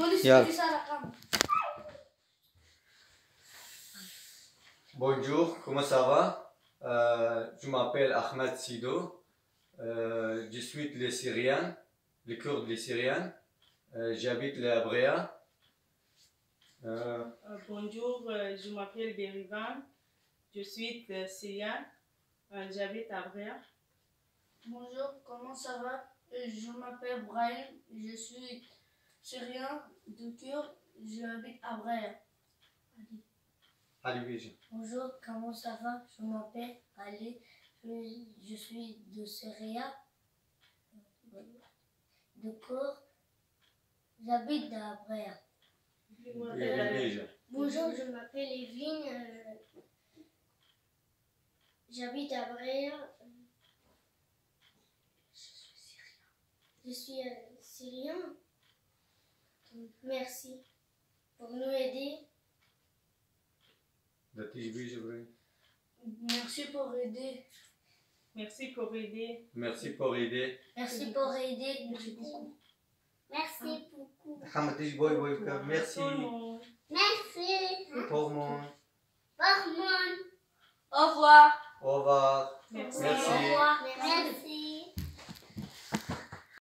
Polis Ya. polisi rakam. Bonjour, comment ça va? Euh, Je m'appelle Ahmed Sido. Euh, je suis les Syriens, les Kurdes les Syriens. Euh, J'habite la Bréa. Euh, Euh, bonjour, euh, je m'appelle Berivan. Je suis euh, syrienne. Euh, J'habite à Bréa. Bonjour, comment ça va? Euh, Je m'appelle Brahim, je suis syrien de Kurde, j'habite à Bréa. allez, Bonjour, comment ça va? Je m'appelle Ali, je, je suis de Syria, de Cour. J'habite à oui. Bonjour, je m'appelle Evelyne, euh, j'habite à Bréa. Je suis euh, syrien. Merci pour nous aider. Merci pour aider. Merci pour aider. Merci pour aider. Merci pour aider. Merci beaucoup. Merci beaucoup. Boy boy merci. Merci. pour mon. Hormone. Au revoir. Au revoir. Merci. Merci. Au revoir. Merci.